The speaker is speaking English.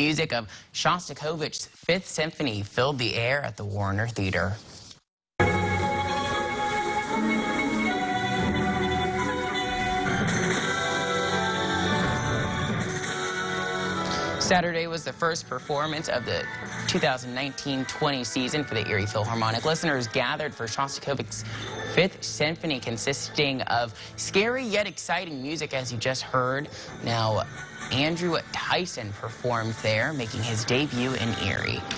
music of Shostakovich's Fifth Symphony filled the air at the Warner Theater. Saturday was the first performance of the 2019-20 season for the Erie Philharmonic. Listeners gathered for Shostakovich's Fifth Symphony, consisting of scary yet exciting music, as you just heard. Now, Andrew Tyson performed there, making his debut in Erie.